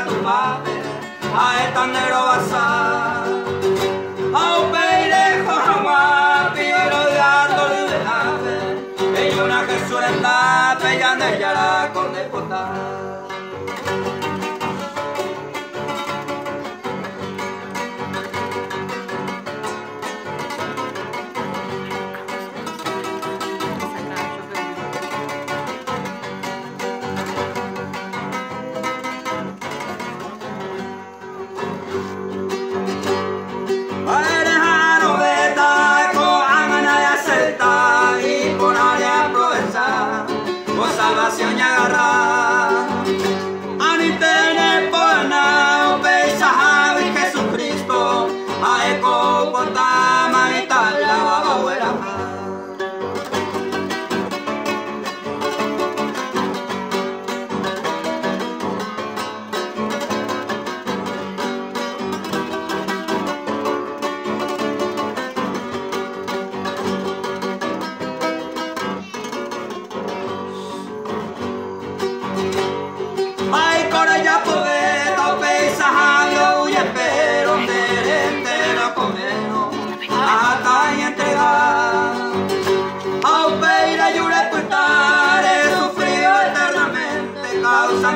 a tu madre, a esta negro bazar. A un peirejo nomás, pibero de gato de ave, y una que suele estar pellando ella la conde pasión y.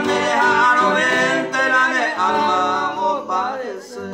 lejano ventanales, amamos parecer.